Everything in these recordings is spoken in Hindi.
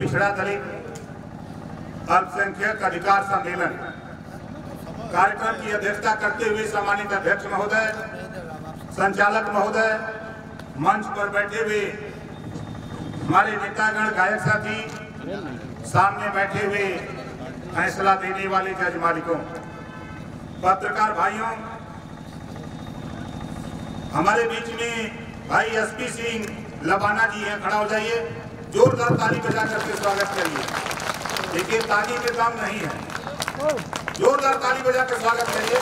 पिछड़ा दलित अल्पसंख्यक अधिकार सम्मेलन। कार्यक्रम की अध्यक्षता करते हुए सम्मानित अध्यक्ष महोदय, संचालक महोदय, मंच पर बैठे हुए हमारे नेतागण, गायक साथी, सामने बैठे हुए फैसला देने वाले जज मालिकों, पत्रकार भाइयों, हमारे बीच में भाई एसपी सिंह लबाना जी हैं, खड़ा हो जाइए। जोरदार ताली बजा करके स्वागत करिए। देखिए, ताली में दम नहीं है। जोरदार ताली बजा कर स्वागत करिए।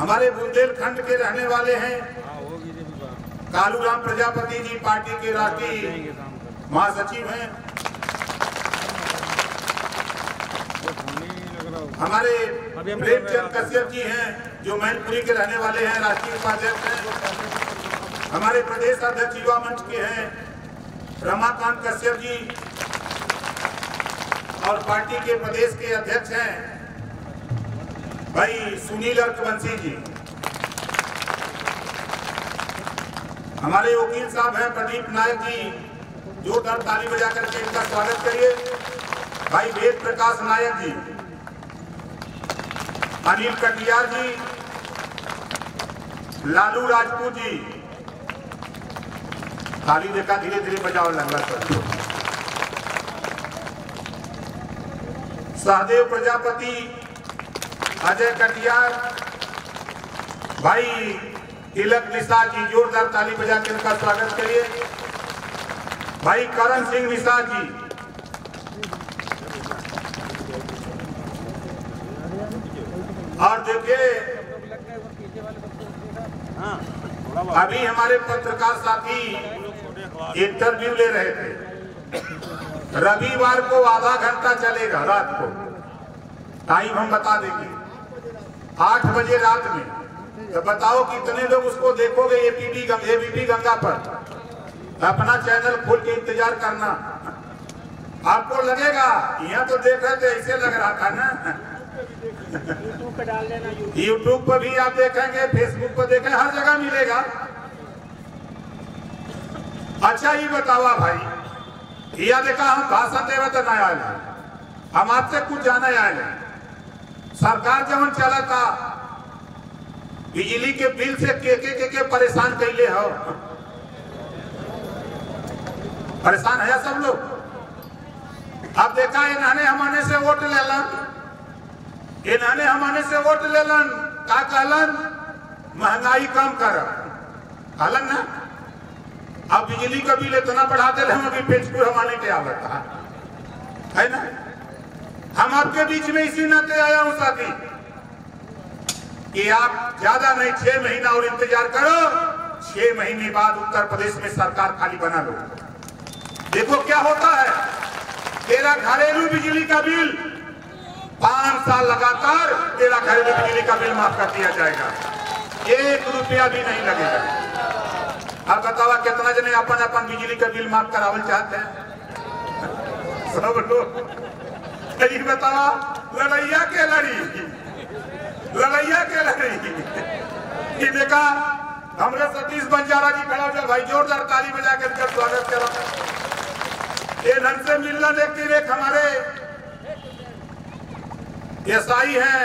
हमारे बुंदेलखंड के रहने वाले हैं कालूराम प्रजापति जी पार्टी के राष्ट्रीय महासचिव हैं। हमारे प्रेमचंद कश्यप जी हैं, जो मैनपुरी के रहने वाले हैं, राष्ट्रीय उपाध्यक्ष हैं। हमारे प्रदेश अध्यक्ष युवा मंच के हैं रमाकांत कश्यप जी और पार्टी के प्रदेश के अध्यक्ष हैं भाई सुनील अर्कवंशी जी। हमारे वकील साहब हैं प्रदीप नायक जी जोरदार ताली बजा करके इनका स्वागत करिए। भाई वेद प्रकाश नायक जी, अनिल कटियार जी, लालू राजपूत जी। ताली देखा धीरे धीरे बजाओ लंगा कर सहदेव प्रजापति अजय कटियार भाई तिलक निषाद जी जोरदार ताली बजा के उनका स्वागत करिए। भाई करण सिंह निशा जी। और देखिए अभी हमारे पत्रकार साथी इंटरव्यू ले रहे थे। रविवार को आधा घंटा चलेगा रात को। टाइम हम बता देंगे। आठ बजे रात में। तो बताओ कितने लोग उसको देखोगे एपीबी एबीपी गंगा पर? अपना चैनल खोल के इंतज़ार करना। आपको लगेगा यहाँ तो देख रहे थे ऐसे लग रहा था ना। यूट्यूब पे डाल देना यूट्यूब यूट्यूब पर भी आप देखेंगे फेसबुक पर देखें हर जगह मिलेगा। अच्छा ये बतावा भाई यह देखा हम भाषण देवे तो नहीं आए हम आपसे कुछ जाना आए सरकार जब हम चला था बिजली के बिल से के के के, के परेशान कैले हो। परेशान है सब लोग। अब देखा इन्होंने हमारे से वोट ले लेलन इन्होंने हमारे से वोट लेलन। का कहलन? महँगाई कम कर कहलन ना? अब बिजली का बिल इतना बढ़ा दे हम अभी पेचपुर हमारे के आवत है ना? हम आपके बीच में इसी नाते आया हूँ, साथी। कि आप ज़्यादा नहीं, छह महीना और इंतज़ार करो। छह महीने बाद उत्तर प्रदेश में सरकार खाली बना लो। देखो क्या होता है। तेरा घरेलू बिजली का बिल पाँच साल लगातार तेरा घरेलू बिजली का बिल माफ़ कर दिया जाएगा। एक रुपया भी नहीं लगेगा। अब बतावा कितना जने अपन अपन बिजली का बिल माफ़ करावल चाहते हैं? सब लोग। बतावा लड़ैया के लड़ी। लड़ैया के लड़ी। ये देखा हमरे सतीश बंजारा जी खड़ा हो भाई जोरदार ताली बजा कर इनका स्वागत करो। ये ढंग से मिलना देखती देख हमारे एसआई है,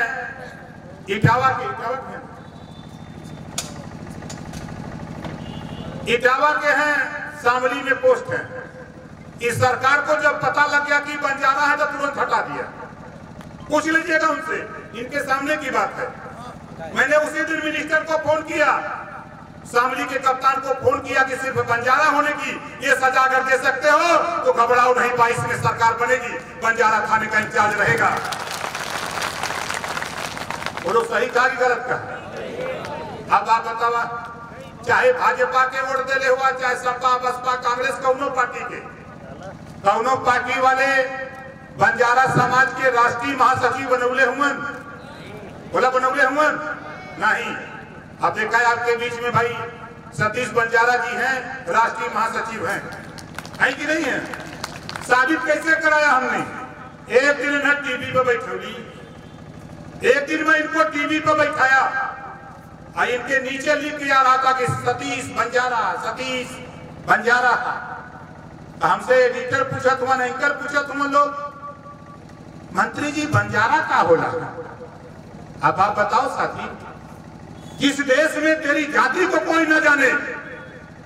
इटावा के इटावा के। इटावा के हैं, शामली में पोस्ट है। इस सरकार को जब पता लग गया कि बंजारा है तो तुरंत हटा दिया। पूछ लीजिएगा उनसे, इनके सामने की बात है। मैंने उसी दिन मिनिस्टर को फ़ोन किया। शामली के कप्तान को फ़ोन किया कि सिर्फ़ बंजारा होने की, ये सजा अगर दे सकते हो तो घबराओ नहीं, बाईस में सरकार बनेगी, बंजारा थाने का इंचार्ज रहेगा। बोलो सही कहा कि गलत कहा अब आप। बतावा चाहे भाजपा के वोट देले हुआ, चाहे सपा, बसपा, कांग्रेस, कौनो पार्टी के। कौनो पार्टी वाले बंजारा समाज के राष्ट्रीय महासचिव बनौले हुए? बोला, बनौले हुए? नहीं। अब देखा है आपके बीच में भाई, सतीश बंजारा जी हैं, राष्ट्रीय महासचिव हैं। है कि नहीं है? साबित कैसे कराया हमने? एक दिन न टीवी पे बैठौली एक दिन में इनको टीवी पे बैठाया। और इनके नीचे लिख आ रहा था कि सतीश बंजारा सतीश बंजारा तो हमसे एडिटर पूछत हुआ, एंकर पूछत हुआ, लोग, मंत्री जी बंजारा का होला? अब आप बताओ साथी, किस देश में तेरी जाति को कोई न जाने,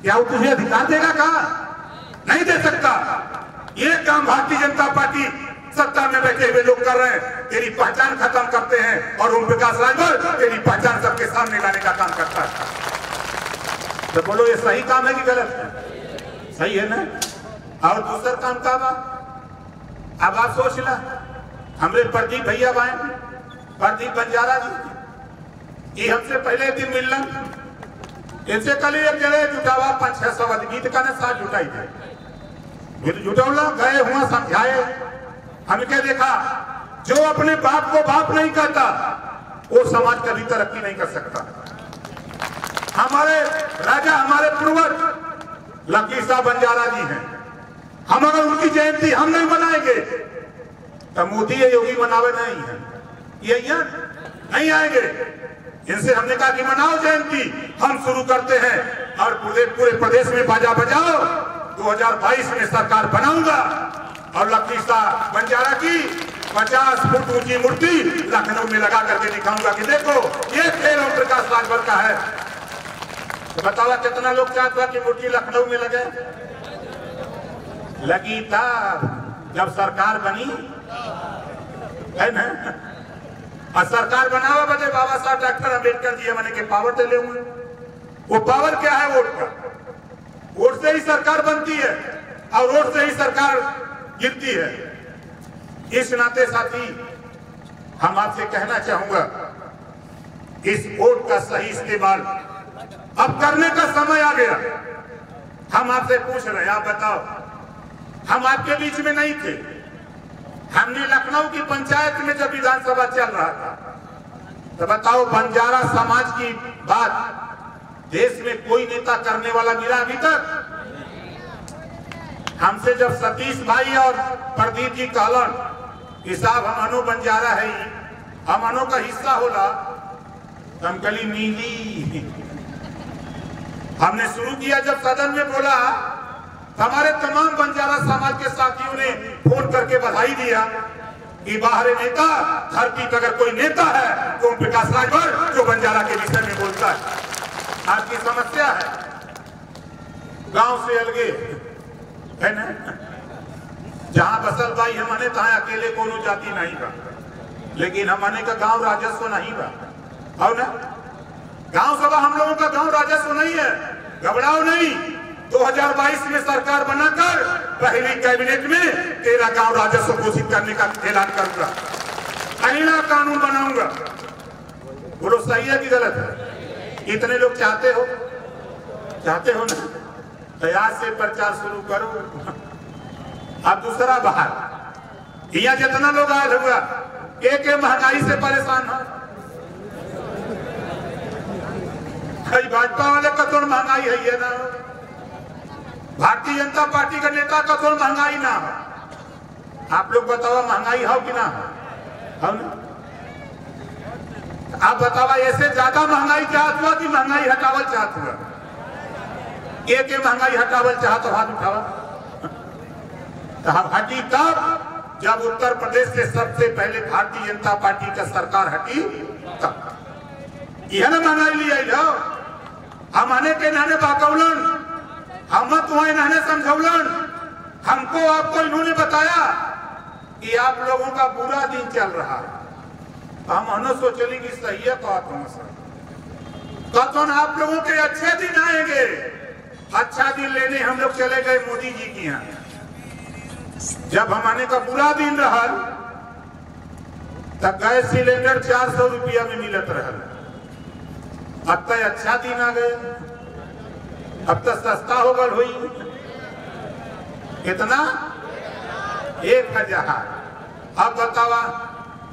क्या वो तुझे अधिकार देगा कहा? नहीं दे सकता। ये काम भारतीय जनता पार्टी सत्ता में बैठे हुए लोग कर रहे हैं। तेरी पहचान खत्म करते हैं और ओम प्रकाश राजभर तेरी पहचान सबके सामने लाने का काम करता है। तो बोलो, ये सही काम है कि गलत? है सही है ना? और दूसरा काम का बा अब आप सोच ला, हमरे प्रदीप भैया बाए प्रदीप बंजारा जी, ये हमसे पहले दिन मिलना इनसे कल एक जगह जुटावा, पाँच छह सौ आदमी तो कहने साथ जुटाई थे फिर जुटौला गए हुआ, समझाए। हम क्या देखा, जो अपने बाप को बाप नहीं कहता वो समाज कभी तरक्की नहीं कर सकता। हमारे राजा, हमारे पूर्वज लकी साहब बंजारा जी हैं। हम अगर उनकी जयंती हम नहीं मनाएँगे तो मोदी या योगी मनावे नहीं है। ये यहाँ नहीं आएँगे। इनसे हमने कहा कि मनाओ जयंती, हम शुरू करते हैं और पूरे पूरे प्रदेश में बाजा बजाओ। 2022 में सरकार बनाऊँगा और लकी बंजारा की 50 फुट ऊँची मूर्ति लखनऊ में लगा करके दिखाऊँगा कि देखो, ये खेल ओम प्रकाश राजभर का है। तो बताओ कितना लोग चाहता कि मूर्ति लखनऊ में लगे? लगी था जब सरकार बनी। है ना? और सरकार बनावा बजे बाबा साहब, डॉक्टर अंबेडकर जी मैंने के पावर दे ले वो पावर क्या है वोट का? वोट से ही सरकार बनती है, और वोट से ही सरकार गिरती है। इस नाते साथी, हम आपसे कहना चाहूँगा, इस वोट का सही इस्तेमाल अब करने का समय आ गया। हम आपसे पूछ रहे आप बताओ, हम आपके बीच में नहीं थे। हमने लखनऊ की पंचायत में जब विधानसभा चल रहा था तो बताओ, बंजारा समाज की बात देश में कोई नेता करने वाला मिला अभी तक? हमसे जब सतीश भाई और प्रदीप जी कहलन कि साहब हम अनु बंजारा है। हम अनु का हिस्सा होला। तो हम कली नीली। हमने शुरू किया जब सदन में बोला, हमारे तमाम बंजारा समाज के साथियों ने फ़ोन करके बधाई दिया कि बाहर नेता, धरती पर अगर कोई नेता है तो ओम प्रकाश राजभर जो बंजारा के विषय में बोलता है। आपकी समस्या है। गाँव से अलगे, है ना? जहाँ बसल भाई हमने तहा अकेले कोनो जाति नहीं बा। लेकिन हमने का गाँव राजस्व नहीं बा। और ना? गाँव सभा हम लोगों का गाँव राजस्व नहीं है। घबराओ नहीं। 2022 में सरकार बनाकर पहली कैबिनेट में तेरा गाँव राजस्व घोषित करने का ऐलान करूँगा। अहिना कानून बनाऊँगा। बोलो, सही है कि गलत है? इतने लोग चाहते हो? चाहते हो ना? तो आज से प्रचार शुरू करो। अब दूसरा बाहर। यहाँ जितना लोग आए हुआ एक एक महँगाई से परेशान हो। कई भाजपा वाले कतोड़ महँगाई है ये ना। भारतीय जनता पार्टी का नेता कतोड़ महँगाई ना हो। आप लोग बताओ महँगाई हो कि ना हो? आप बतावा ऐसे ज़्यादा महँगाई चाहत हुआ कि महँगाई हटावल चाहत हुआ? एक महँगाई हटावल चाहत हाथ उठावा हटी तब जब उत्तर प्रदेश से सबसे पहले भारतीय जनता पार्टी का सरकार हटी, तब। यह ना महँगाई लिया हम आने के नाने बाकौलन, हम तुम्हारे नाने समझौलन। हमको आपको इन्होंने बताया कि आप लोगों का बुरा दिन चल रहा है। तो हम हनो सोचली कि सही है। कहा तुम कथन आप लोगों के अच्छे दिन आएँगे। अच्छा दिन लेने हम लोग चले गए मोदी जी की यहाँ। जब हमारे का बुरा दिन रहा तब गैस सिलेंडर चार सौ रुपया में मिलत रहा अब तो अच्छा दिन आ गए। अब तो सस्ता हो गल हुई। कितना एक हज़ार। अब बतावा,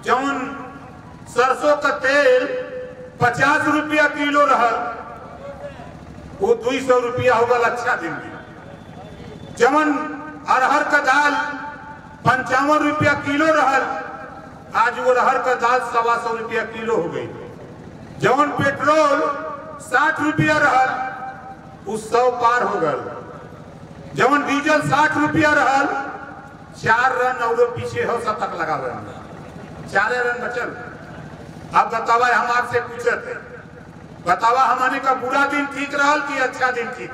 जौन सरसों का तेल पचास रुपया किलो रहा वो दो सौ रुपया हो गल अच्छा दिन में। जमन अरहर का दाल पंचावन रुपया किलो रहा आज वो अरहर का दाल सवा सौ रुपया किलो हो गई। जौन पेट्रोल साठ रुपया रहा उस सौ पार हो गल। डीजल साठ रुपया रहल, चार रन और पीछे हो सब तक लगा हुआ चारे रन बचल। अब बतावा हम आपसे पूछे थे बतावा हमारे का बुरा दिन ठीक रहल कि अच्छा दिन ठीक?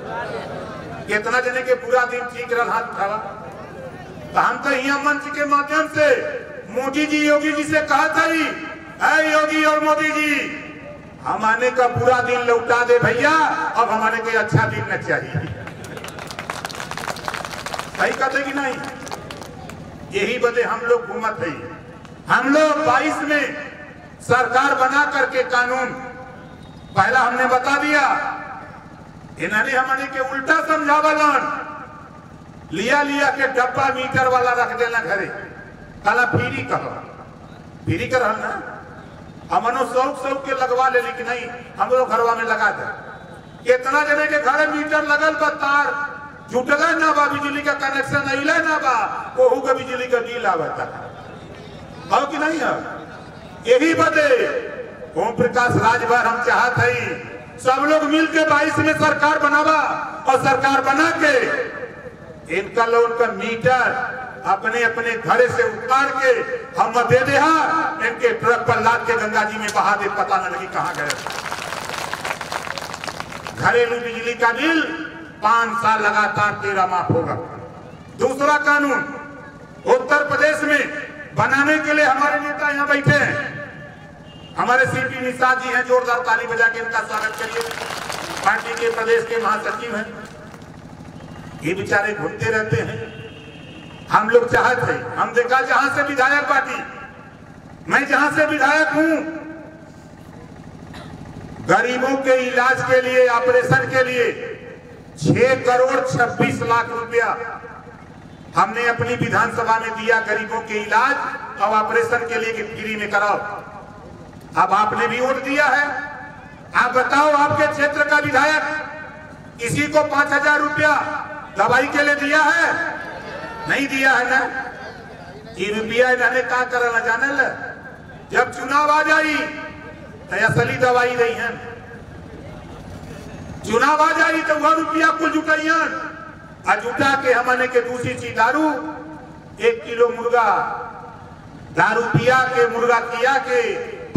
रहल? कितना जने के बुरा दिन ठीक रहल हाथ उठावा? तो हम तो यहाँ मंच के माध्यम से मोदी जी, योगी जी से कहा था ही योगी और मोदी जी हमारे का बुरा दिन लौटा दे भैया, अब हमारे के अच्छा दिन न चाहिए। सही कहते कि नहीं? यही बदे हम लोग घूमत है। हम लोग 22 में सरकार बना करके कानून, पहला हमने बता दिया इन्होंने हमारे के उल्टा समझावलन लिया लिया के डब्बा मीटर वाला रख देना घरे। काला फ्री कहो फ्री कर ना। हमनो शौक शौक के लगवा ले, लेकिन नहीं, हम लोग घरवा में लगा दे। कितना जने के घर मीटर लगल बा तार। जुटला ना बा, बिजली का कनेक्शन अइला ना बा कोहू के बिजली का बिल आवता। हो कि नहीं है? यही बदे। ओम प्रकाश राजभर हम चाहत हई सब लोग मिल के बाईस में सरकार बनावा और सरकार बना के इनका लोन का मीटर अपने अपने घर से उतार के हम दे दे इनके ट्रक पर लाद के गंगा जी में बहा दे, पता न लगी कहाँ गए। घरेलू बिजली का बिल पाँच साल लगातार तेरा माफ़ होगा। दूसरा कानून, उत्तर प्रदेश में बनाने के लिए हमारे नेता यहाँ बैठे हैं। हमारे सीपी निषाद जी हैं, जोरदार ताली बजा के इनका स्वागत करिए। पार्टी के प्रदेश के महासचिव हैं। ये बेचारे घूमते रहते हैं। हम लोग चाहते हम देखा जहाँ से विधायक पार्टी। मैं जहाँ से विधायक हूँ। गरीबों के इलाज के लिए, ऑपरेशन के लिए छह करोड़ छब्बीस लाख रुपया हमने अपनी विधानसभा में दिया गरीबों के इलाज। और ऑपरेशन के लिए फ्री में कराओ। अब आपने भी वोट दिया है। आप बताओ आपके क्षेत्र का विधायक किसी को पाँच हज़ार रुपया दवाई के लिए दिया है? नहीं दिया है ना? ये रुपया इन्होंने का करना जाने ल जब चुनाव आ जाई तो असली दवाई नहीं है। चुनाव आ जाई तो वह रुपया कुल जुटाइयन आ जुटा के हमने के दूसरी चीज़ दारू, एक किलो मुर्गा, दारू पिया के, मुर्गा किया के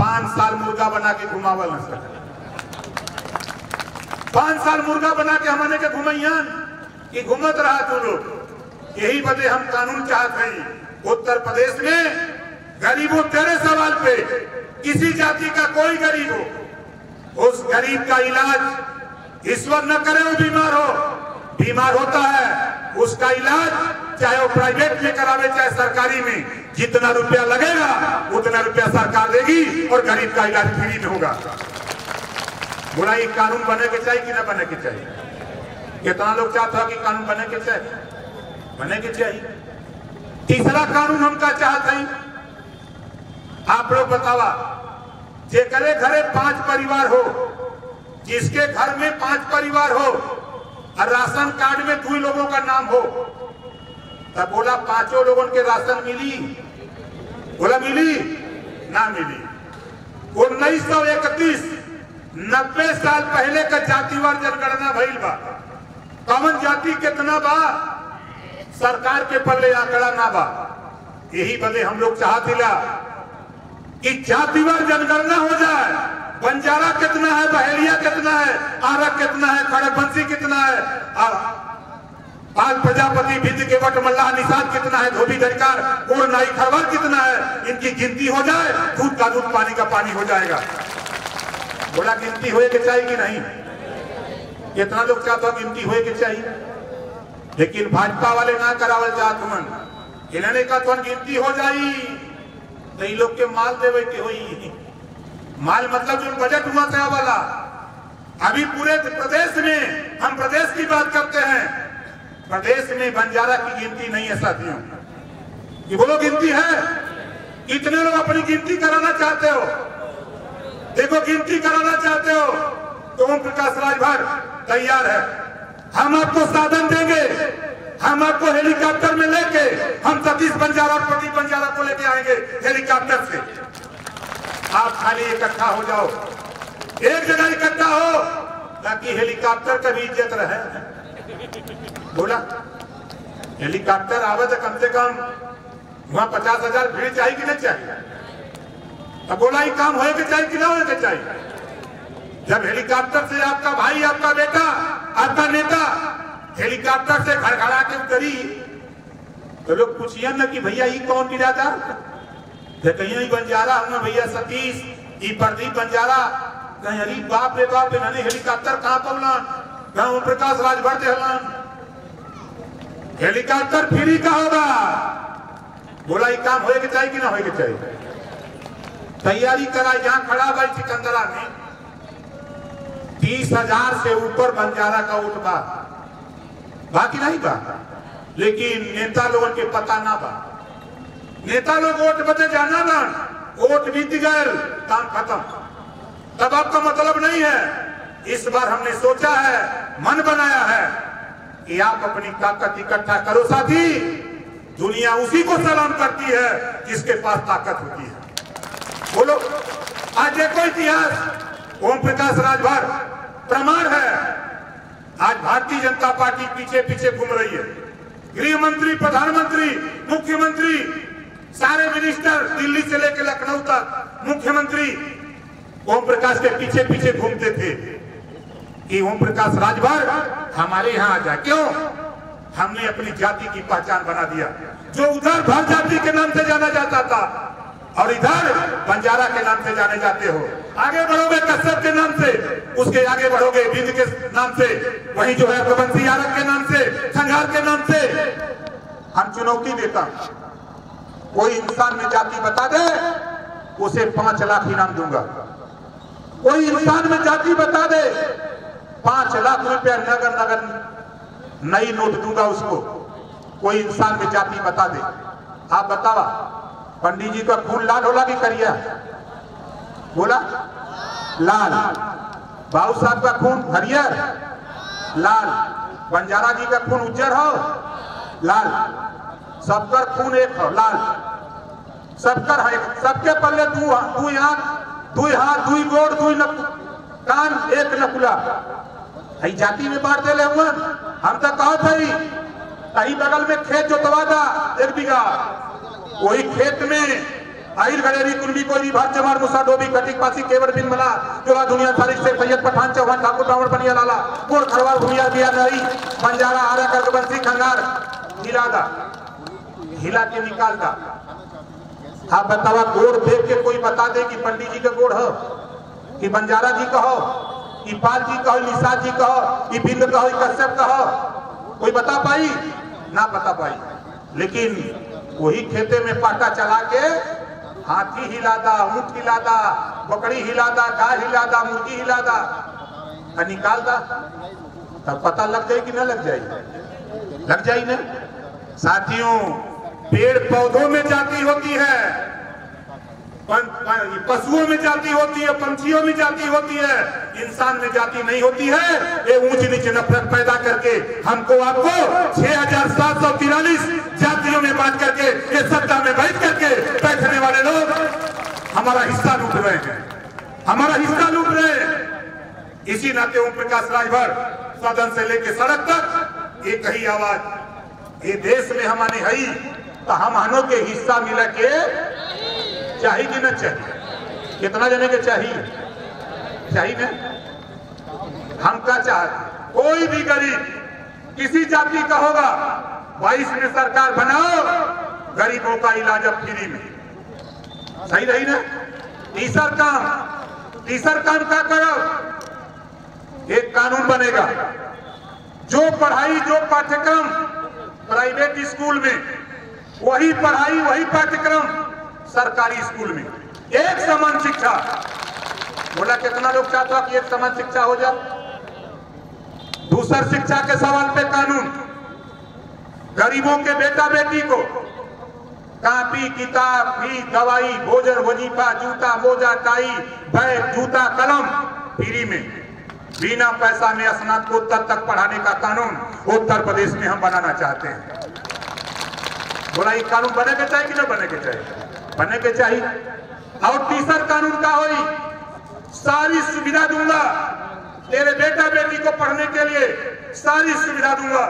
पाँच साल मुर्गा बना के घुमावल पाँच साल मुर्गा बना के हमने के घुमैयन। कि घूमत रहा तू लोग। यही बदे हम कानून चाहते हैं। उत्तर प्रदेश में गरीबों तेरे सवाल पे। किसी जाति का कोई गरीब हो। उस गरीब का इलाज ईश्वर न करे वो बीमार हो। बीमार होता है, उसका इलाज चाहे वो प्राइवेट में करावे, चाहे सरकारी में, जितना रुपया लगेगा, उतना रुपया सरकार देगी और गरीब का इलाज फ्री में होगा। बोला ये कानून बने के चाहिए कि ना बने के चाहिए कितना लोग चाहता कि कानून बने के चाहिए बने के चाहिए तीसरा कानून हम का चाहते हैं, आप लोग बतावा जे करे घरे पाँच परिवार हो, जिसके घर में पाँच परिवार हो, और राशन कार्ड में दो लोगों का नाम हो तब बोला, पाँचों लोगों के राशन मिली। बोला, मिली? ना मिली। उन्नीस सौ इकतीस, नब्बे साल पहले का जातिवार जनगणना भइल बा। कौन जाति कितना बा? सरकार के पल्ले आंकड़ा ना बा। यही बदे हम लोग चाहतिला कि जातिवार जनगणना हो जाए। बंजारा कितना है बहेलिया कितना है, आरक कितना है खड़गवंशी कितना है और बाल प्रजापति बिंद के वट मल्लाह निषाद कितना है, धोबी धरकार और नाई खरवर कितना है? इनकी गिनती हो जाए, दूध का दूध, पानी का पानी हो जाएगा। बोला, गिनती होए के चाहिए कि नहीं? कितना लोग चाहते हो गिनती होए के चाहिए। लेकिन भाजपा वाले ना करावल चाहत मन। इन्होंने कहा, तुम गिनती हो जाई। तो इन लोग के माल देवे के होई माल मतलब जो बजट हुआ था वाला। अभी पूरे प्रदेश में, हम प्रदेश की बात करते हैं। प्रदेश में बंजारा की गिनती नहीं है साथियों। ये बोलो गिनती है कितने लोग अपनी गिनती कराना चाहते हो। देखो, गिनती कराना चाहते हो तो ओम प्रकाश राजभर तैयार है। हम आपको साधन देंगे, हम आपको हेलीकॉप्टर में लेके, हम सतीश बंजारा, प्रदीप बंजारा को लेके आएँगे हेलीकॉप्टर से। आप खाली इकट्ठा हो जाओ। एक जगह इकट्ठा हो, ताकि हेलीकॉप्टर का भी इज़्ज़त रहे। बोला, हेलीकॉप्टर आवे तो कम से कम वहाँ पचास हज़ार भीड़ चाहिए कि नहीं चाहिए? अब बोला, ये काम होए के चाहिए कि ना होए के चाहिए? जब हेलीकॉप्टर से आपका भाई, आपका बेटा, आपका नेता हेलीकॉप्टर से घर खड़ा के उतरी तो लोग पूछिए ना कि भैया, ये कौन गिराता तो कहीं ही बंजारा हूँ भैया सतीश, ई प्रदीप बंजारा। कहीं अरे बाप रे बाप, इन्होंने हेलीकॉप्टर कहाँ पौला कहाँ ओम प्रकाश राजभर देहलन हेलीकॉप्टर फ्री का होगा। बोला काम होए के चाहिए कि ना होए के चाहिए? तैयारी करा यहाँ खड़ा भाई सिकंदरा में। तीस हज़ार से ऊपर बंजारा का वोट बा। बाकी नहीं बा। लेकिन नेता लोगों के पता ना बा। नेता लोग वोट बदे जाना ना। वोट बीत गए काम खत्म। तब आपका मतलब नहीं है। इस बार हमने सोचा है, मन बनाया है। कि आप अपनी ताकत इकट्ठा करो साथी। दुनिया उसी को सलाम करती है जिसके पास ताकत होती है। बोलो, आज देखो इतिहास। ओम प्रकाश राजभर, प्रमाण है। आज भारतीय जनता पार्टी पीछे पीछे घूम रही है। गृह मंत्री प्रधानमंत्री, मुख्यमंत्री, सारे मिनिस्टर दिल्ली से लेकर लखनऊ तक मुख्यमंत्री ओम प्रकाश के पीछे पीछे घूमते थे। कि ओम प्रकाश राजभर, हमारे यहाँ आ जाए क्यों? हमने अपनी जाति की पहचान बना दिया। जो उधर भर जाति के नाम से जाना जाता था, और इधर बंजारा के नाम से जाने जाते हो। आगे बढ़ोगे कश्यप के नाम से, उसके आगे बढ़ोगे बिंद के नाम से, वही जो है प्रबंसी यादव के नाम से, संघार के नाम से। हम चुनौती देता कोई इंसान में जाति बता दे, उसे पाँच लाख इनाम दूँगा। कोई इंसान में जाति बता दे पाँच लाख रुपया नगर नगर नई नोट दूँगा उसको। कोई इंसान में जाति बता दे। आप बतावा। पंडित जी का खून लाल होला कि करिया। बोला? लाल। बाबू साहब का खून हरियर। लाल। बंजारा जी का खून उज्जर हो। लाल। सबकर खून एक हो। लाल। सबकर है। सबके पल्ले दू दू आँख दू हाथ दू गोड़ दू नक कान एक नकुला। हई जाति में बांट देले हुआ हम तो कहो थी कहीं बगल में खेत जोतवा था, एक बीघा। वही खेत में आइल गलेरी कुर्मी कोई भर जमार, मुसा डोबी कटिक पासी केवर बिन मला जोला दुनिया तारीख से सैयद, पठान, चौहान, ठाकुर रावण बनिया लाला कोर खरवाल भूमिया बिया, नई, बंजारा, आरा कर्कबंसी खंगार हिलादा हिला के निकालता आप बतावा गोड़ देख के कोई बता दे कि पंडित जी का गोड़ हो, कि बंजारा जी का हो? कि पाल जी का हो निषाद जी का हो कि बिंद का हो कि कश्यप का हो कोई बता पाई? ना बता पाई। लेकिन वही खेते में पाटा चला के हाथी हिलादा ऊँट हिलादा बकरी हिलादा गाय हिलादा मुर्गी हिलादा और निकालदा तब पता लग जाए कि ना लग जाए। लग जाए ना? साथियों, पेड़ पौधों में जाति होती है। पशुओं में जाति होती है, पंछियों में जाति होती है, इंसान में जाति नहीं होती है। ये ऊंच नीचे नफरत पैदा करके हमको, आपको छह हज़ार सात सौ तिरालीस जातियों में बांट करके ये सत्ता में बैठ करके बैठने वाले लोग हमारा हिस्सा लूट रहे हैं। हमारा हिस्सा लूट रहे हैं। इसी नाते ओम प्रकाश राजभर सदन से लेके सड़क तक एक ही आवाज़, ये देश में हमारे हई तो हम हनों के हिस्सा मिला के चाहिए कि न चाहिए। कितना जने के चाहिए? चाहिए ना? हम क्या चाहते कोई भी गरीब, किसी जाति का होगा, बाईस में सरकार बनाओ, गरीबों का इलाज अब फ्री में। सही रही ना? तीसर काम तीसर काम क्या करो? एक कानून बनेगा। जो पढ़ाई, जो पाठ्यक्रम प्राइवेट स्कूल में, वही पढ़ाई, वही पाठ्यक्रम सरकारी स्कूल में। एक समान शिक्षा। बोला, कितना लोग चाहता कि एक समान शिक्षा हो जाए? दूसर शिक्षा के सवाल पे कानून। गरीबों के बेटा बेटी को कापी, किताब, फ़ी, दवाई, भोजन, वजीफा, जूता, मोजा, टाई बैग जूता, कलम फ्री में। बिना पैसा में स्नातकोत्तर तक पढ़ाने का कानून उत्तर प्रदेश में हम बनाना चाहते हैं। बोला, ये कानून बने के चाहिए कि न बने के चाहिए बने के चाहिए और तीसर कानून का होई, सारी सुविधा दूँगा। तेरे बेटा बेटी को पढ़ने के लिए सारी सुविधा दूँगा।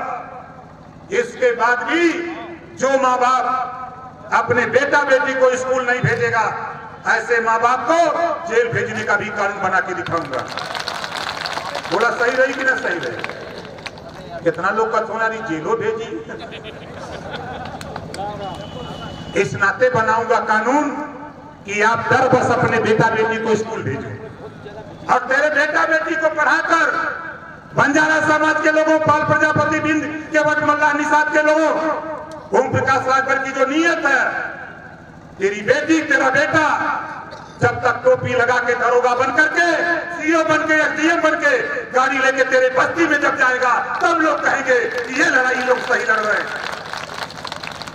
इसके बाद भी जो माँ बाप अपने बेटा बेटी को स्कूल नहीं भेजेगा, ऐसे माँ बाप को जेल भेजने का भी कानून बना के दिखाऊँगा। बोला, सही रही कि ना सही रही? कितना लोग का सोना नहीं, जेलों भेजी। इस नाते बनाऊँगा कानून कि आप दर बस अपने बेटा बेटी को स्कूल भेजो। और तेरे बेटा बेटी को पढ़ाकर बंजारा समाज के लोगों पाल प्रजापति बिंद के मल्ला निषाद के लोगों, ओम प्रकाश राजभर की जो नीयत है, तेरी बेटी, तेरा बेटा जब तक टोपी लगा के दरोगा बन करके सीओ बन के, एसडीएम बन के, गाड़ी लेके तेरे बस्ती में जब जाएगा, तब लोग कहेंगे ये लड़ाई लोग सही लड़ रहे हैं।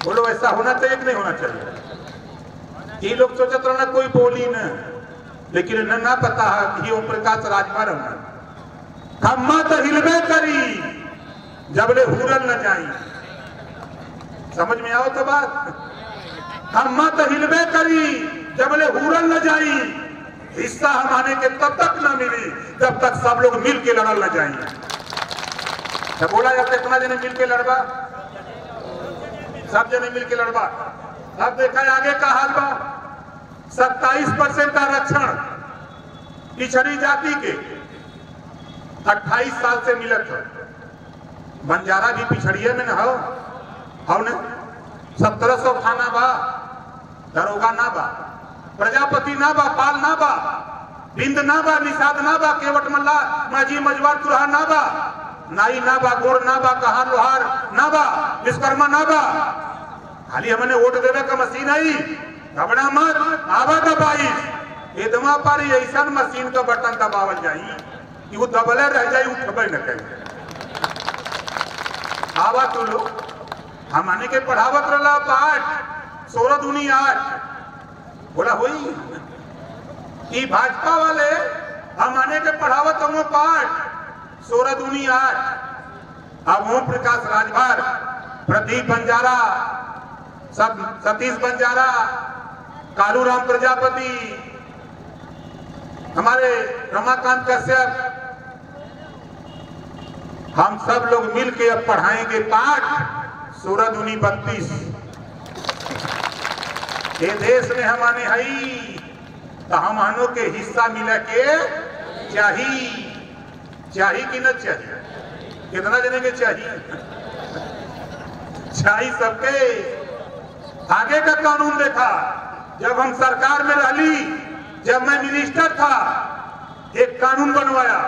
बोलो, ऐसा होना चाहिए कि नहीं होना चाहिए? ये लोग सोचत रहना, कोई बोली न। लेकिन न, ना पता है ओम प्रकाश राजभर हम खम्मा तो हिलबे करी जबले हुरल न जाई। समझ में आओ तो बात? खम्मा तो हिलबे करी जबले हुरल न जाई। हिस्सा हमारे के तब तक न मिली, जब तक सब लोग मिल के लड़ल न जाई। तो बोला जाता इतना जने मिल के लड़बा सब जने मिल के लड़बा अब देखा आगे का हाल बा। सत्ताईस परसेंट आरक्षण पिछड़ी जाति के 28 साल से मिलत है। बंजारा भी पिछड़िए में न हो। हो ने? सत्रह सौ थाना बा, दरोगा ना बा, प्रजापति ना बा, पाल ना बा, बिंद ना बा, निषाद ना बा, केवट मल्ला माजी मजवार तुरहा ना बा। नाई ना बा गोड़ ना बा कहार लोहार ना बा विश्वकर्मा ना बा खाली हमने वोट देवे का मशीन आई घबरा मत आवा दबाई एकदमा पर ऐसा मशीन का बटन दबावल जाई। वो दबले रह जाई उठबे न कहीं आवा तू लोग हमने के पढ़ावत रहा पाठ, सोलह दूनी आठ। बोला, हुई। भाजपा वाले हमने के पढ़ावत हम पाठ। सोलह दूनी आठ अब ओम प्रकाश राजभर, प्रदीप बंजारा, सब सतीश बंजारा कालू राम प्रजापति, हमारे रमाकांत कश्यप, हम सब लोग मिल के अब पढ़ाएँगे पाठ सूरह दूनी बत्तीस। ये देश में हमारे हई तो हम अनु के हिस्सा मिला के चाहिए। चाहिए कि न चाहिए। कितना जने के चाहिए चाहिए सबके। आगे का कानून देखा, जब हम सरकार में रही जब मैं मिनिस्टर था, एक कानून बनवाया।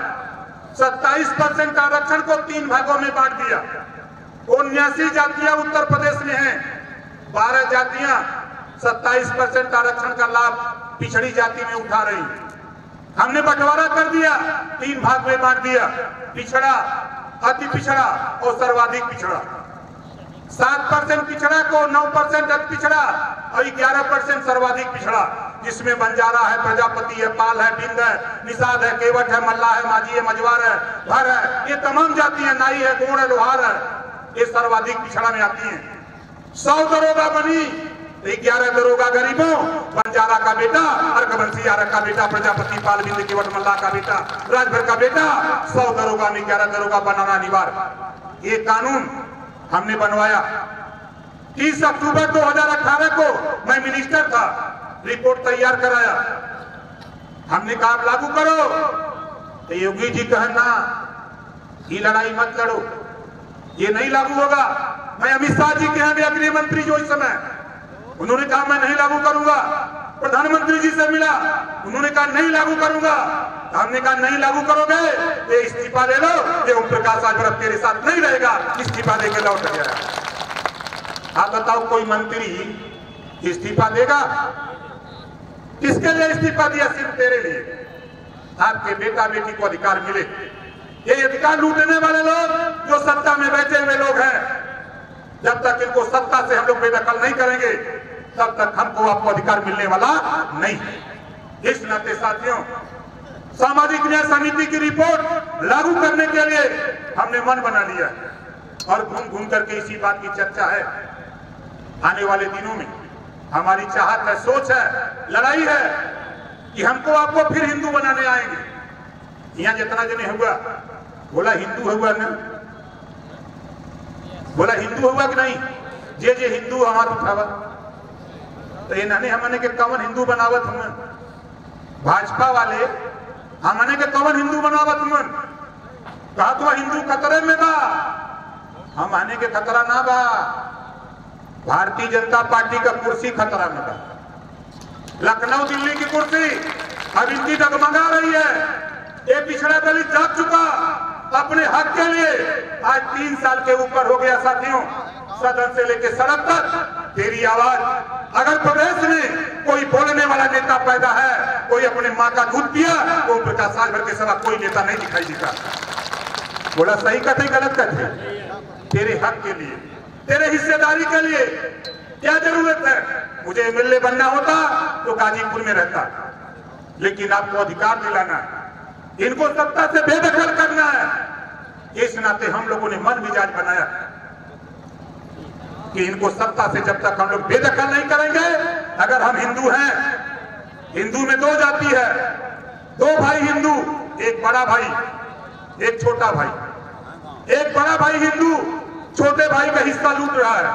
27 परसेंट आरक्षण को तीन भागों में बांट दिया। उन्यासी जातियाँ उत्तर प्रदेश में हैं, बारह जातियाँ 27 परसेंट आरक्षण का लाभ पिछड़ी जाति में उठा रही। हमने बंटवारा कर दिया, तीन भाग में बांट दिया, पिछड़ा, अति पिछड़ा और सर्वाधिक पिछड़ा। सात परसेंट पिछड़ा को नौ परसेंट अति पिछड़ा और ग्यारह परसेंट सर्वाधिक पिछड़ा, जिसमें बंजारा है, प्रजापति है, पाल है, बिंद है, निषाद है, केवट है, मल्ला है माझी है मजवार है, भर है, ये तमाम जाति है, नाई है, गोड़ है, लोहार है, ये सर्वाधिक पिछड़ा में आती है। सौ दरोगा बनी ग्यारह दरोगा गरीबों बंजारा का बेटा अर्कवंशी आरक का बेटा, प्रजापति पाल बिंद केवट मल्ला का बेटा, राजभर का बेटा, सौ दरोगा में ग्यारह दरोगा बनाना अनिवार्य। ये कानून हमने बनवाया। 30 अक्टूबर 2018 को मैं मिनिस्टर था, रिपोर्ट तैयार कराया। हमने कहा लागू करो तो योगी जी कहना ये लड़ाई मत लड़ो, ये नहीं लागू होगा। मैं अमित शाह जी के यहाँ गया गृह मंत्री जो इस समय उन्होंने कहा, मैं नहीं लागू करूँगा। प्रधानमंत्री जी से मिला। उन्होंने कहा, नहीं लागू करूँगा। हमने कहा, नहीं लागू करोगे? ये इस्तीफा ले लो ये ओम प्रकाश आज तेरे साथ नहीं रहेगा। इस्तीफा देके लौट गया आप बताओ, कोई मंत्री इस्तीफा देगा? किसके लिए इस्तीफा दिया? सिर्फ़ तेरे लिए। आपके बेटा बेटी को अधिकार मिले। ये अधिकार लूटने वाले लोग जो सत्ता में बैठे हुए लोग हैं, जब तक इनको सत्ता से हम लोग बेदखल नहीं करेंगे तब तक हमको आपको अधिकार मिलने वाला नहीं है। इस नाते साथियों, सामाजिक न्याय समिति की रिपोर्ट लागू करने के लिए हमने मन बना लिया और घूम घूम करके इसी बात की चर्चा है। आने वाले दिनों में हमारी चाहत है, सोच है, लड़ाई है कि हमको आपको फिर हिंदू बनाने आएँगे। यहाँ जितना जने हुआ, बोला हिंदू हुआ ना? बोला हिंदू हुआ कि नहीं? जे जे हिंदू हमार उठावा। तो इन्होंने हमने के कवन हिंदू बनावत हम भाजपा वाले हमने के कवन हिंदू बनावत हम कहा तो हिंदू खतरे में बा? हम आने के खतरा ना बा। भारतीय जनता पार्टी का कुर्सी खतरा में बा। लखनऊ, दिल्ली की कुर्सी अब इनकी डगमगा रही है। ये पिछड़ा दलित जाग चुका अपने हक के लिए। आज तीन साल के ऊपर हो गया साथियों। सदन से लेकर सड़क तक तेरी आवाज़ अगर प्रदेश में कोई बोलने वाला नेता पैदा है, कोई अपने माँ का दूध पिया तो प्रकाश साल भर के सवा कोई नेता नहीं दिखाई देता। बोला, सही कथे गलत कथे तेरे हक के लिए, तेरे हिस्सेदारी के लिए क्या ज़रूरत है? मुझे एमएलए बनना होता तो गाजीपुर में रहता। लेकिन आपको अधिकार दिलाना है। इनको सत्ता से बेदखल करना है। इस नाते हम लोगों ने मन मिजाज बनाया। कि इनको सत्ता से जब तक हम लोग बेदखल नहीं करेंगे, अगर हम हिंदू हैं, हिंदू में दो जाति है, दो भाई हिंदू, एक बड़ा भाई, एक छोटा भाई। एक बड़ा भाई हिंदू, छोटे भाई का हिस्सा लूट रहा है।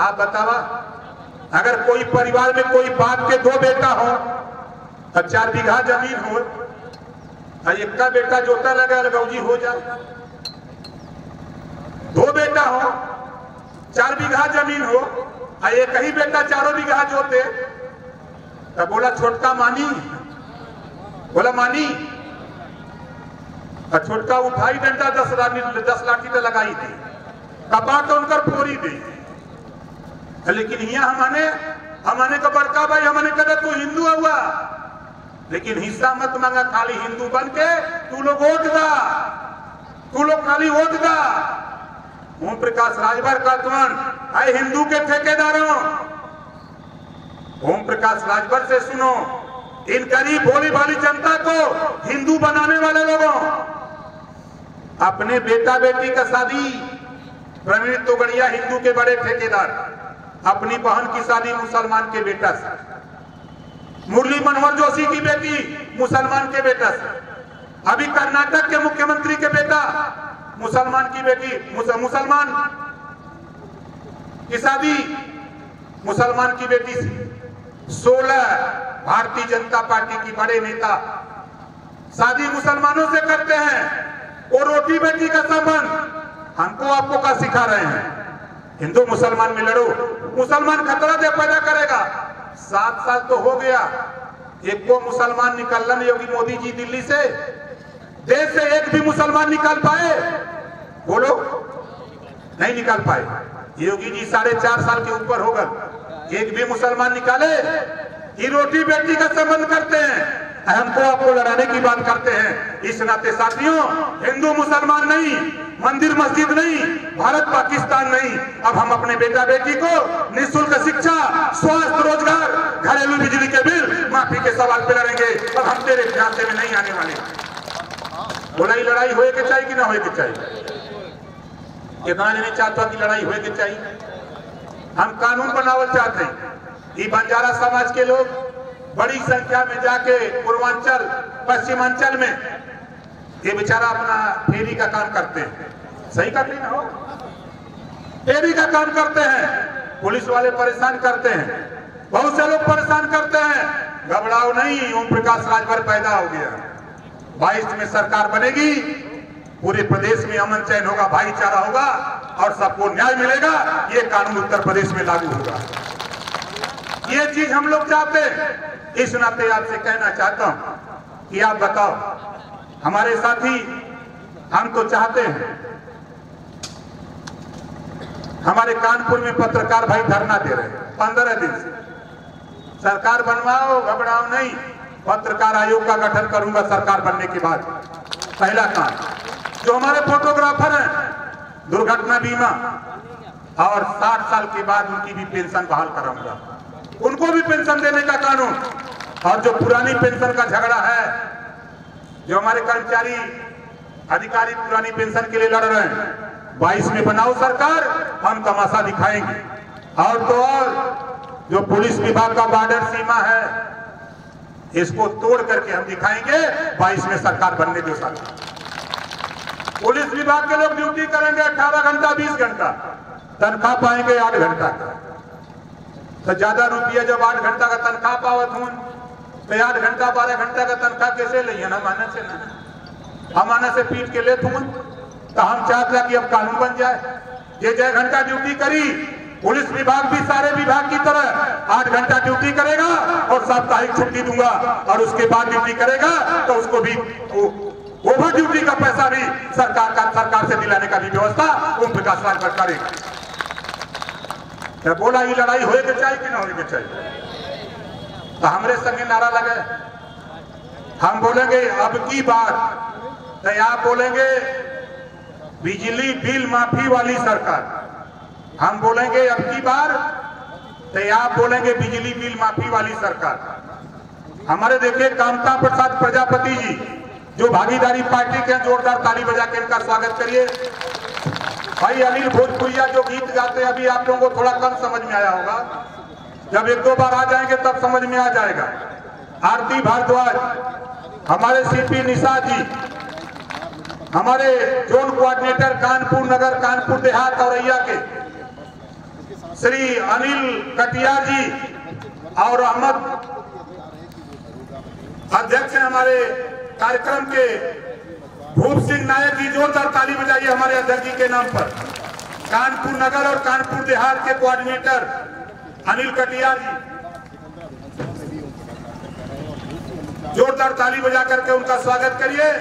आप बतावा, अगर कोई परिवार में कोई बाप के दो बेटा हो और चार बीघा ज़मीन हो और एक का बेटा जोता लगा लगौजी हो जाए। दो बेटा हो चार बीघा ज़मीन हो और एक ही बेटा चारों बीघा जोते तो बोला, छोटका मानी। बोला, मानी। छोटका उठाई डंडा दस दस लाठी तो लगाई थी। कपाट तो उनकर फोड़ी दी लेकिन यहाँ हमने हमने का बड़का भाई हमने कहा तू हिंदू हुआ? लेकिन हिस्सा मत मांगा, खाली हिंदू बन के तू लोग वोट दा। तू लोग खाली वोट दा। ओम प्रकाश राजभर का आए हिंदू के ठेकेदारों। ओम प्रकाश राजभर से सुनो। इन गरीब भोली भाली जनता को हिंदू बनाने वाले लोगों, अपने बेटा बेटी का शादी। प्रवीण तोगड़िया हिंदू के बड़े ठेकेदार, अपनी बहन की शादी मुसलमान के बेटा से। मुरली मनोहर जोशी की बेटी मुसलमान के बेटा से। अभी कर्नाटक के मुख्यमंत्री के बेटा मुसलमान की बेटी मुस, मुसलमान की शादी मुसलमान की बेटी से सोलह भारतीय जनता पार्टी की बड़े नेता शादी मुसलमानों से करते हैं और रोटी बेटी का संबंध हमको आपको का सिखा रहे हैं। हिंदू मुसलमान में लड़ो मुसलमान खतरा दे पैदा करेगा। सात साल तो हो गया एक को मुसलमान निकालना योगी मोदी जी दिल्ली से। देश से एक भी मुसलमान निकाल पाए, बोलो। नहीं निकाल पाए। योगी जी साढ़े चार साल के ऊपर होगा एक भी मुसलमान निकाले ये रोटी बेटी का संबंध करते हैं। हमको आपको लड़ाने की बात करते हैं। इस नाते साथियों, हिंदू मुसलमान नहीं, मंदिर मस्जिद नहीं, भारत पाकिस्तान नहीं। अब हम अपने बेटा बेटी को निःशुल्क शिक्षा, स्वास्थ्य, रोज़गार, घरेलू बिजली के बिल, माफ़ी के सवाल पे लड़ेंगे। अब हम तेरे ढांचे में नहीं आने वाले। बोला ये लड़ाई होए के चाहिए कि ना होए के चाहिए? कितना जने चाहता कि लड़ाई होए के चाहिए। हम कानून बनावल चाहते हैं। ये बंजारा समाज के लोग बड़ी संख्या में जाके पूर्वांचल, पश्चिमांचल में ये बेचारा अपना फेरी का काम करते हैं। सही करते ना हो फेरी का काम करते हैं। पुलिस वाले परेशान करते हैं। बहुत से लोग परेशान करते हैं। घबराओ नहीं ओम प्रकाश राजभर पैदा हो गया। बाईस में सरकार बनेगी, पूरे प्रदेश में अमन चैन होगा, भाईचारा होगा, और सबको न्याय मिलेगा, ये कानून उत्तर प्रदेश में लागू होगा। ये चीज़ हम लोग चाहते हैं। इस नाते आपसे कहना चाहता हूँ कि आप बताओ, हमारे साथी हम तो चाहते हैं, हमारे कानपुर में पत्रकार भाई धरना दे रहे हैं, पंद्रह दिन से। सरकार बनवाओ, घबराओ नहीं। पत्रकार आयोग का गठन करूँगा सरकार बनने के बाद। पहला काम, जो हमारे फोटोग्राफर हैं, दुर्घटना बीमा, और 60 साल के बाद उनकी भी पेंशन बहाल कराऊँगा। उनको भी पेंशन देने का कानून, और जो पुरानी पेंशन का झगड़ा है, जो हमारे कर्मचारी अधिकारी पुरानी पेंशन के लिए लड़ रहे हैं, बाईस में बनाओ सरकार, हम तमाशा दिखाएँगे। और तो और, जो पुलिस विभाग का बॉर्डर सीमा है इसको तोड़ करके हम दिखाएँगे बाईस में सरकार बनने दो साल पुलिस विभाग के लोग ड्यूटी करेंगे अठारह घंटा, बीस घंटा। तनख्वाह पाएँगे आठ घंटा तो ज़्यादा रुपया जब आठ घंटा का तनख्वाह पावत हूँ तो आठ घंटा, बारह घंटा का तनख्वाह कैसे लिया ना माने से ना। हम आना से पीट के लेत हूँ। तो हम चाहते कि अब कानून बन जाए। ये छह घंटा ड्यूटी करी पुलिस विभाग भी सारे विभाग की तरह आठ घंटा ड्यूटी करेगा और साप्ताहिक छुट्टी दूँगा और उसके बाद ड्यूटी करेगा तो उसको भी ओवर ड्यूटी का पैसा भी सरकार का, सरकार से दिलाने का भी व्यवस्था ओम प्रकाश राजभर करेगा। बोला, ये लड़ाई होए के चाहिए कि ना होए के चाहिए? तो हमरे संगे नारा लगे। हम बोलेंगे, अब की बार तो आप बोलेंगे, बिजली बिल माफ़ी वाली सरकार। हम बोलेंगे अब की बार तो आप बोलेंगे बिजली बिल माफ़ी वाली सरकार। हमारे देखिए कामता प्रसाद प्रजापति जी, जो भागीदारी पार्टी के जोरदार ताली बजा के इनका स्वागत करिए। भाई अनिल भोजपुरिया जो गीत गाते हैं, अभी आप लोगों को थोड़ा कम समझ में आया होगा। जब एक दो बार आ जाएँगे, तब समझ में आ जाएगा। आरती भारद्वाज, हमारे सीपी निशा जी, हमारे जोन कोऑर्डिनेटर कानपुर नगर, कानपुर देहात औरैया के श्री अनिल कटियार जी और अहमद अध्यक्ष हैं हमारे कार्यक्रम के भूप सिंह नायक जी, जोरदार ताली बजाइए हमारे अध्यक्ष जी के नाम पर। कानपुर नगर और कानपुर देहात के कोऑर्डिनेटर अनिल कटियार जी। जोरदार ताली बजा करके उनका स्वागत करिए।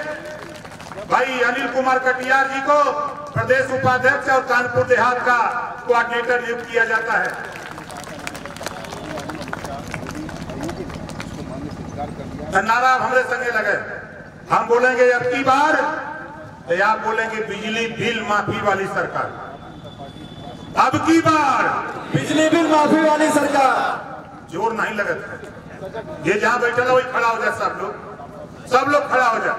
भाई अनिल कुमार कटियार जी को प्रदेश उपाध्यक्ष और कानपुर देहात का कोऑर्डिनेटर नियुक्त किया जाता है। तो नारा हमरे संगे लगे। हम बोलेंगे अब की बार? तो आप बोलेंगे बिजली बिल माफ़ी वाली सरकार। अब की बार? बिजली बिल माफ़ी वाली सरकार। ज़ोर नहीं लगत है। ये जहाँ बैठा है वही खड़ा हो जाए सब लोग। सब लोग खड़ा हो जाए।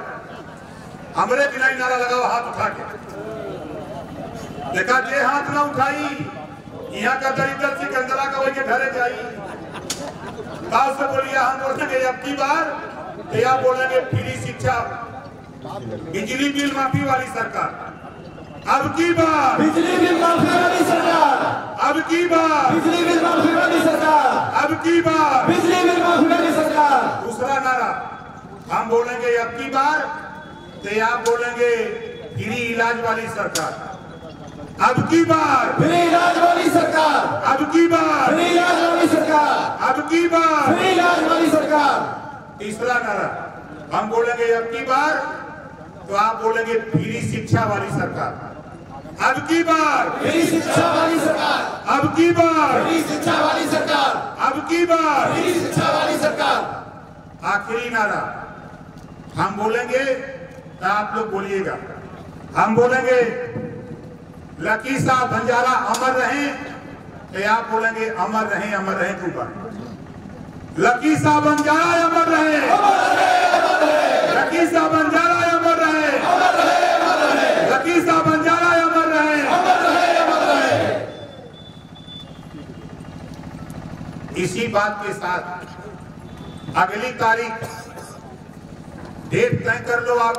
हमरे बिना ही नारा लगाओ हाथ उठा के। देखा जे हाथ ना उठाई यहाँ का दरिद्र सिकंदरा का वही के घरे जाई। बात से बोलिए हम बोलेंगे अब की बार? तो या बोलेंगे फ्री शिक्षा। बिजली बिल माफ़ी वाली सरकार। अब की बार? बिजली बिल माफ़ी वाली सरकार। अब की बार? बिजली बिल माफ़ी वाली सरकार। अब की बार? बिजली बिल माफ़ी वाली सरकार। दूसरा नारा। हम बोलेंगे अब की बार? तो आप बोलेंगे फ्री इलाज वाली सरकार। अब की बार फ्री इलाज वाली सरकार। अब की बार फ्री इलाज वाली सरकार। अब की बार फ्री इलाज वाली सरकार। तीसरा नारा। हम बोलेंगे अब की बार तो आप बोलेंगे फ्री शिक्षा वाली सरकार। अब की बार फ्री शिक्षा वाली सरकार। अब की बार फ्री शिक्षा वाली सरकार। अब की बार फ्री शिक्षा वाली सरकार। आखिरी नारा। हम बोलेंगे तो आप लोग बोलिएगा। हम बोलेंगे लकी साहब बंजारा अमर रहे। तो आप बोलेंगे, अमर रहे अमर रहे तू बात? लकी साहब बंजारा अमर रहे। लकी साहब बंजारा अमर रहे। लकी साहब बंजारा अमर रहे। इसी बात के साथ अगली तारीख, डेट तय कर लो आप।